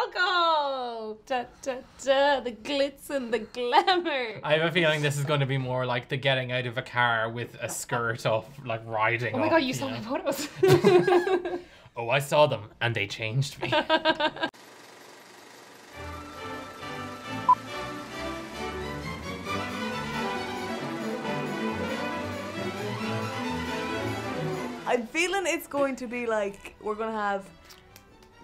alcohol. Da, da, da, the glitz and the glamour. I have a feeling this is going to be more like the getting out of a car with a skirt off, like riding. Oh my up, god, you saw know? my photos. Oh, I saw them and they changed me. I'm feeling it's going to be like we're gonna have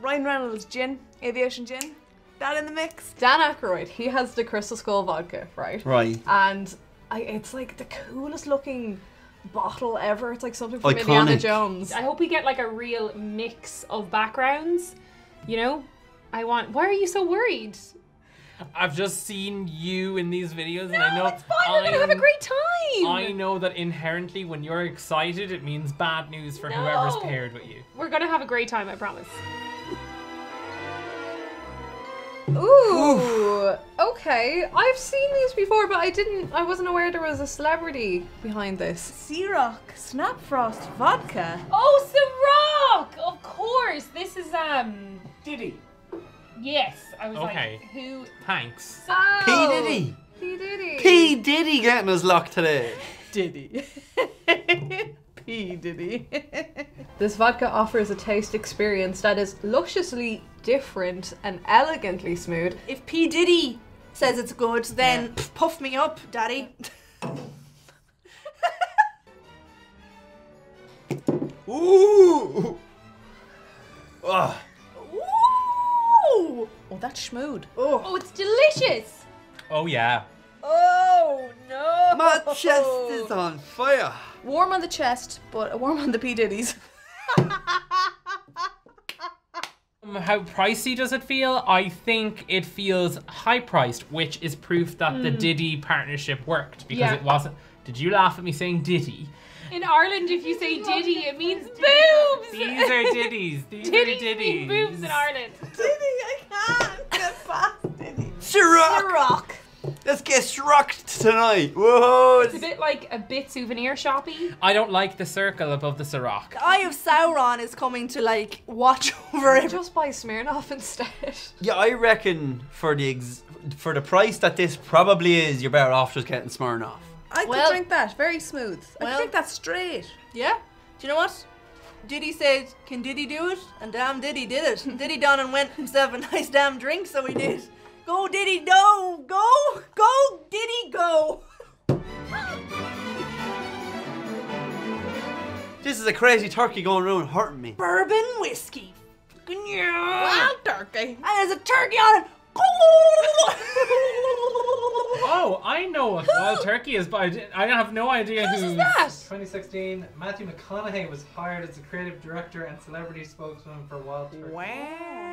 Ryan Reynolds gin, aviation gin, that in the mix. Dan Aykroyd, he has the Crystal Skull vodka, right? Right. And I, it's like the coolest looking bottle ever. It's like something from Indiana Jones. I hope we get like a real mix of backgrounds. You know, I want. Why are you so worried? I've just seen you in these videos, and I know it's fine. We're gonna have a I'm- great time. I know that inherently, when you're excited, it means bad news for whoever's paired with you. We're gonna have a great time. I promise. Ooh, okay. I've seen these before, but I didn't. I wasn't aware there was a celebrity behind this. Ciroc Snap Frost vodka. Oh, Ciroc! Of course. This is um. Diddy. Yes, I was Okay. like, who? Thanks. Oh, P Diddy. P Diddy. P Diddy getting us locked today. Diddy. P Diddy. This vodka offers a taste experience that is lusciously different and elegantly smooth. If P Diddy says it's good, then pff, puff me up, daddy. Ooh. Ah. Ooh! Oh, that's schmood. Oh. Oh, it's delicious. Oh yeah. Oh no! My chest is on fire. warm on the chest, but warm on the P Diddy's. Um, How pricey does it feel? I think it feels high priced, which is proof that the hmm. Diddy partnership worked because Yeah. it wasn't. Did you laugh at me saying Diddy? In Ireland, if you say Diddy, it means boobs. These are Diddies. These Diddy's are mean Diddies. boobs in Ireland. Diddy, I can't get past Diddy. Ciroc. Rock. Let's get rocked tonight. Whoa. It's a bit like a bit souvenir shoppy. I don't like the circle above the Ciroc. The Eye of Sauron is coming to like watch over it. Just buy Smirnoff instead. Yeah, I reckon for the ex- for the price that this probably is, you're better off just getting Smirnoff. I could Well- drink that. Very smooth. I Well- could drink that straight. Yeah? Do you know what? Diddy said, Can Diddy do it? And damn Diddy did it. Diddy done and went himself a nice damn drink, so he did. Go Diddy go! Go! Go Diddy go! This is a crazy turkey going around hurting me. Bourbon whiskey. Fucking yeah. Wild turkey. And there's a turkey on it. Oh, I know what Wild Turkey is, but I, di- I have no idea who. that? 2016, Matthew McConaughey was hired as the creative director and celebrity spokesman for Wild Turkey. Wow.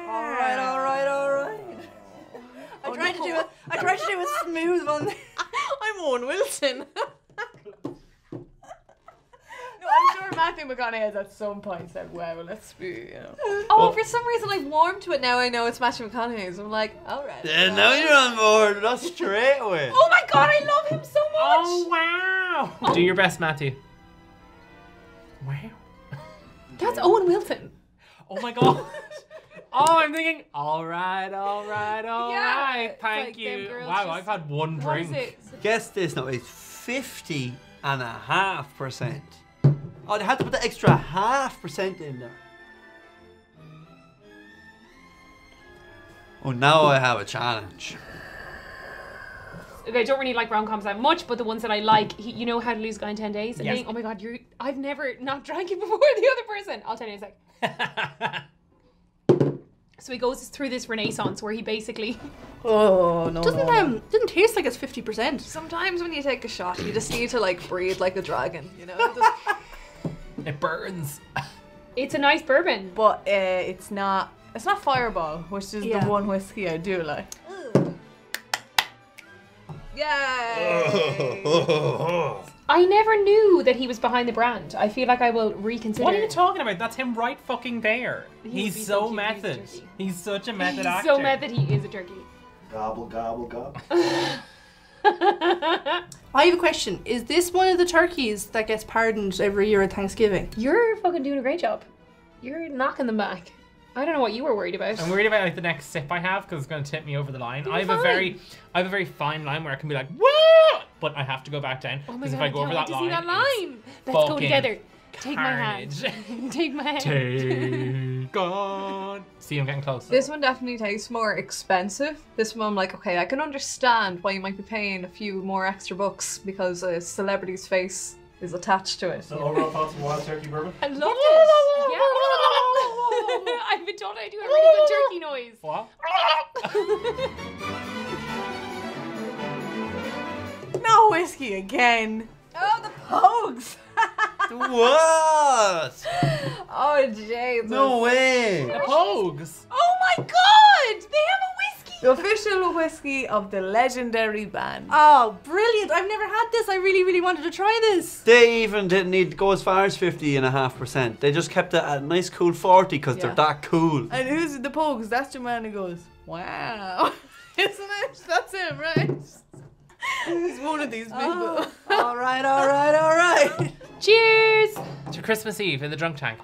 Alright, alright, alright. Oh, I Oh, tried to do a I tried to do a smooth one. I'm Owen Wilson. No, I'm sure Matthew McConaughey has at some point said, "Well, let's be." You know. Oh, for some reason I've warmed to it now. I know it's Matthew McConaughey, so I'm like, all right. Yeah, now you're on board. That's straight away. Oh my god, I love him so much. Oh wow! Do your best, Matthew. Wow. That's Owen Wilson. Oh my god. Oh, I'm thinking, all right, all right, all Yeah, right, thank like you. Wow, just- I've had one What is drink. it? Guess this now. It's 50 and a half percent. Oh, they had to put the extra half percent in there. Oh, now I have a challenge. I don't really like rom coms that much, but the ones that I like, he, you know how to lose a guy in ten days. I Yes. think, oh my god, you're. I've never not drank it before the other person. I'll tell you in a sec. So he goes through this renaissance where he basically. Oh no. Doesn't um doesn't taste like it's fifty percent. Sometimes when you take a shot, you just need to like breathe like a dragon, you know. Just- it burns. it's a nice bourbon. But uh, it's not. It's not Fireball, which is Yeah. the one whiskey I do like. Yay! I never knew that he was behind the brand. I feel like I will reconsider. What are you talking about? That's him right fucking there. He He's so so cute, he's method. He's such a method He's actor. so mad that he is a turkey. Gobble, gobble, gobble. I have a question. Is this one of the turkeys that gets pardoned every year at Thanksgiving? You're fucking doing a great job. You're knocking them back. I don't know what you were worried about. I'm worried about like the next sip I have because it's going to tip me over the line. I have a very, I have a very fine line where I can be like, whoa, but I have to go back down oh my because god, if I go can't over wait that to line, see that line. Let's go together. Take my hand. Take my hand. Take on. See, I'm getting close. This one definitely tastes more expensive. This one, I'm like, okay, I can understand why you might be paying a few more extra bucks because a celebrity's face is attached to it. So overall thoughts on wild turkey bourbon? I love it. Yeah. I've been told I do a really good turkey noise. What? No whiskey again. Oh, the pogues! What? Oh, Jesus. No way. The Pogues. Oh my god! They have a whiskey! The official whiskey of the legendary band. Oh, brilliant! I've never had this. I really, really wanted to try this. They even didn't need to go as far as 50 and a half percent. They just kept it at a nice cool 40 because Yeah. they're that cool. And who's the Pogues? That's the man who goes, wow. Isn't it? That's him, right? He's one of these oh. people. Oh, all right, all right, all right. Cheers. To Christmas Eve in the drunk tank.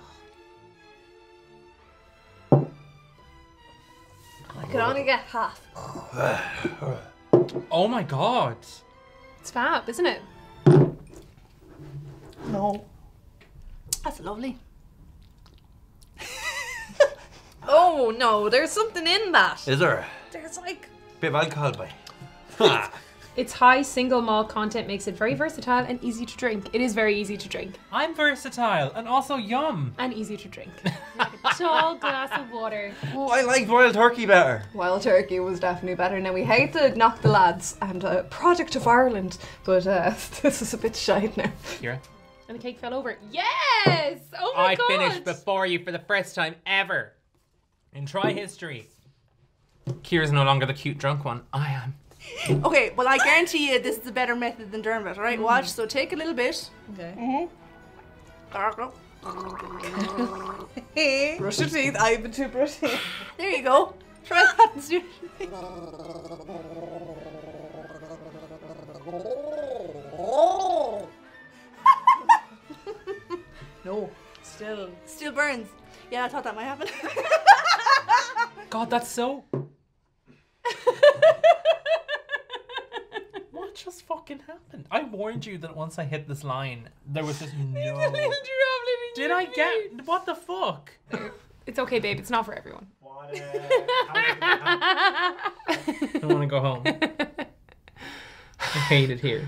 I could only get half. Oh my god. It's fab, isn't it? No. That's lovely. Oh no, there's something in that. Is there? There's like Bit of alcohol by. Ha. Its high single malt content makes it very versatile and easy to drink. It is very easy to drink I'm versatile and also yum. and easy to drink. Like a tall glass of water. oh, I like wild turkey better. Wild Turkey was definitely better. Now we hate to knock the lads and uh, product of Ireland, but uh, this is a bit shite now. Ciara. And the cake fell over. Yes! Oh my I god! finished before you for the first time ever in try history. Ciara's no longer the cute drunk one. I am. Okay, well, I guarantee you this is a better method than Dermot, all right? Watch. So take a little bit. Okay. There Brush your teeth. I've been too brushy. you go. Try that and. No. Still. Still burns. Yeah, I thought that might happen. God, that's so. what just fucking happened? I warned you that once I hit this line, there was just no. Did I get what the fuck? It's okay, babe. It's not for everyone. What, how- I want to go home. I hate it here.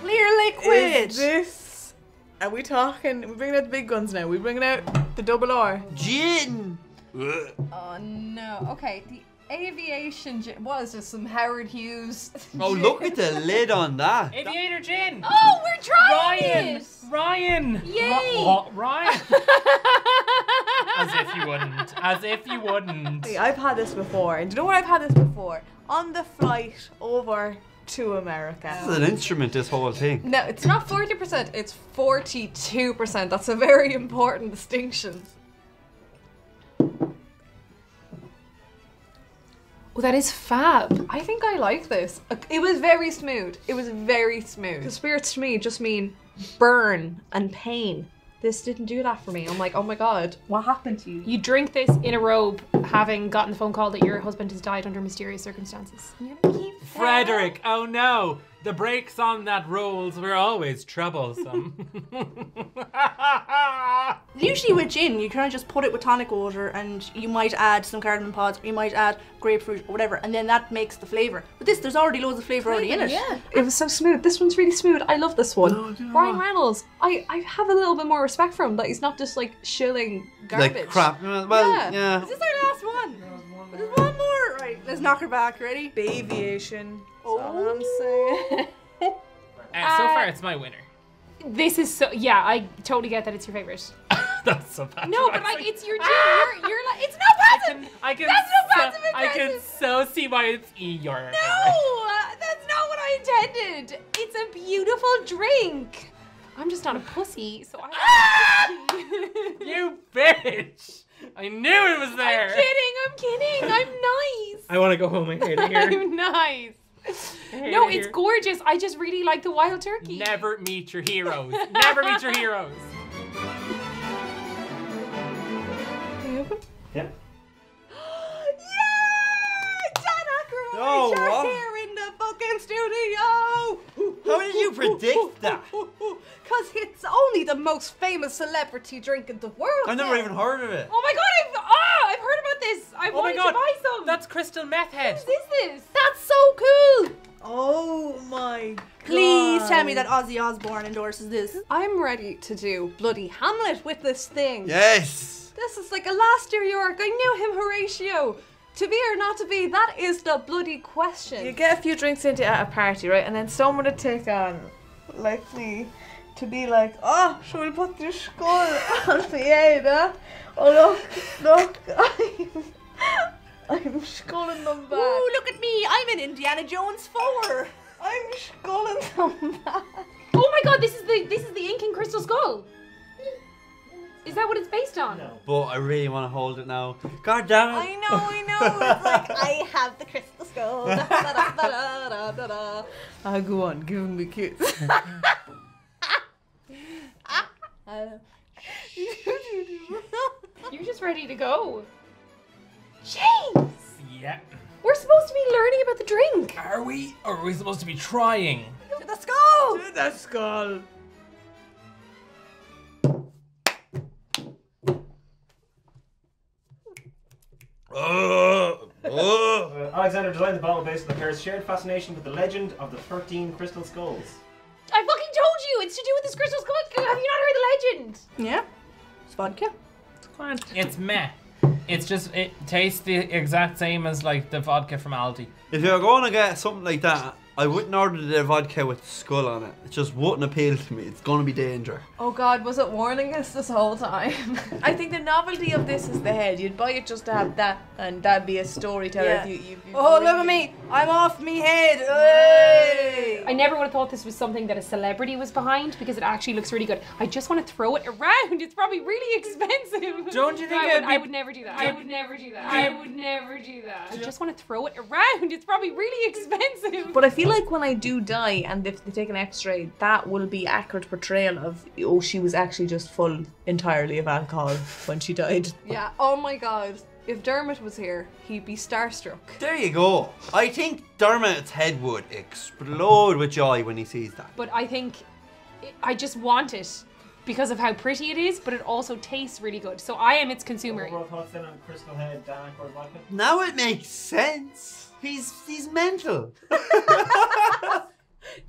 Clear liquid. Is this? Are we talking? We're bringing out the big guns now. We're bringing out the double R. Gin. Oh no. Okay, the aviation gin. What is this? Some Howard Hughes? Oh, look at the lid on that. Aviator Gin. Oh, we're trying Ryan. it! Ryan. Yay. Ro- Ryan. As if you wouldn't. As if you wouldn't. Hey, I've had this before. And do you know where I've had this before? On the flight over to America. This is an instrument, this whole thing. No, it's not 40%, it's 42%. That's a very important distinction. Oh, that is fab. I think I like this. Uh, it was very smooth. It was very smooth. The spirits to me just mean burn and pain. This didn't do that for me. I'm like, oh my god, what happened to you? You drink this in a robe, having gotten the phone call that your husband has died under mysterious circumstances. You're like, Frederick, oh no. The brakes on that rolls were always troublesome. Usually with gin, you kind of just put it with tonic water and you might add some cardamom pods, or you might add grapefruit or whatever, and then that makes the flavour. But this, there's already loads of flavour already in it. Yeah, it was so smooth. This one's really smooth. I love this one. Oh, Ryan Reynolds. I, I have a little bit more respect for him that he's not just like shilling garbage. Like crap. Well, Yeah. yeah. Is this our last one? Knock her back. Ready? Aviation. Oh. That's all I'm saying. Uh, so far, it's my winner. This is so. Yeah, I totally get that it's your favorite. That's so bad. No, but like it's your gin. You're, you're like it's not I passive. can, I can, That's not so, passive I can so see why it's E your favorite. No, that's not what I intended. It's a beautiful drink. I'm just not a pussy, so I. You bitch! I knew it was there. I'm kidding. I'm kidding. I'm nice. I want to go home. I hate it here. nice. No, it's here. gorgeous. I just really like the wild turkey. Never meet your heroes. Never meet your heroes. Yeah. yeah! John Aykroyd! Oh, you're wow. here in the fucking studio! How did you predict that? Cause it's only the most famous celebrity drink in the world. I never even heard of it. Oh my god, I've ah, I've heard about this. I Oh my wanted god, to buy some. that's crystal meth head. what is this? That's so cool. Oh my Please God. tell me that Ozzy Osbourne endorses this. I'm ready to do bloody Hamlet with this thing. Yes. This is like a last year Yorick. I knew him, Horatio. To be or not to be, that is the bloody question. You get a few drinks into it at a party, right? And then someone would take um, on, like me, to be like, oh, shall we put the skull on the head, huh? Oh, look, look, I'm, I'm sculling them back. Ooh, look at me. I'm in Indiana Jones 4. I'm sculling them back. Oh my god, this is the this is the ink and crystal skull. Is that what it's based on? No. But I really want to hold it now. God damn it. I know, I know. It's like, I have the crystal skull. Da, da, da, da, da, da, da. ah, go on, give him a kiss. You're just ready to go. James! Yeah. We're supposed to be learning about the drink. Are we? Or are we supposed to be trying? To the skull. To the skull. Uh, uh. Uh, Alexander designed the bottle based on the pair's shared fascination with the legend of the 13 crystal skulls. I fucking told you it's to do with this crystal skull. Have you not heard the legend? Yeah. It's vodka. It's meh. It's just it tastes the exact same as like the vodka from Aldi. If you're going to get something like that, I wouldn't order the vodka with skull on it. It just wouldn't appeal to me. It's going to be danger. Oh God, was it warning us this whole time? I think the novelty of this is the head. You'd buy it just to have that, and that'd be a storyteller. Yeah. If you, you, you Oh, look at me. I'm off me head. Hey. I never would have thought this was something that a celebrity was behind because it actually looks really good. I just want to throw it around. It's probably really expensive. Don't you think I it'd would, be- I would never do that. I would never do that. I would never do that. I just want to throw it around. It's probably really expensive. But I feel like when I do die and if they take an X-ray, that will be accurate portrayal of oh she was actually just full entirely of alcohol when she died. yeah. Oh my God. If Dermot was here, he'd be starstruck. There you go. I think Dermot's head would explode with joy when he sees that. but I think I just want it because of how pretty it is, but it also tastes really good. So I am its consumer. Overall thoughts then on Crystal Head, Dan Aykroyd vodka? Now it makes sense. He's he's mental.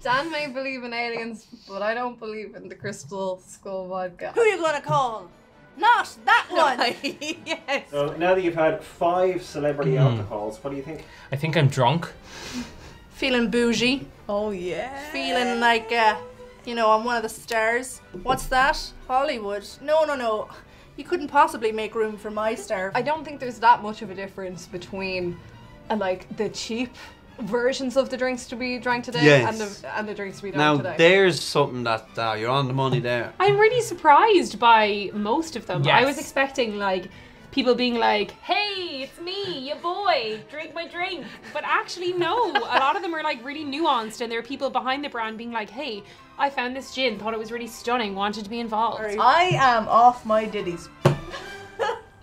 Dan may believe in aliens, but I don't believe in the crystal skull vodka. Who you gonna call? Not that one. yes. So now that you've had five celebrity Mm. alcohols, what do you think? I think I'm drunk. Feeling bougie. Oh yeah. Feeling like, uh, you know, I'm one of the stars. What's that? Hollywood. No, no, no. You couldn't possibly make room for my star. I don't think there's that much of a difference between uh, like the cheap versions of the drinks to be drank today Yes. and the and the drinks to be Now drank today. there's something that uh, you're on the money there. I'm really surprised by most of them. I was expecting like people being like, "Hey, it's me, your boy, drink my drink." But actually, no. a lot of them are like really nuanced, and there are people behind the brand being like, "Hey, I found this gin, thought it was really stunning, wanted to be involved." I am off my ditties.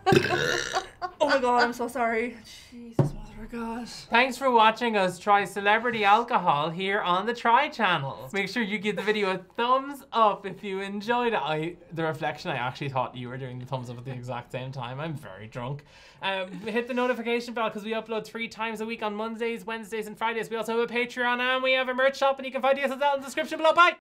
Oh my god, I'm so sorry. Jesus, God. Thanks for watching us try celebrity alcohol here on the Try channel. Make sure you give the video a thumbs up if you enjoyed it. I the reflection I actually thought you were doing the thumbs up at the exact same time. I'm very drunk. Um, hit the notification bell because we upload three times a week on Mondays, Wednesdays, and Fridays. We also have a Patreon and we have a merch shop, and you can find details that in the description below. Bye.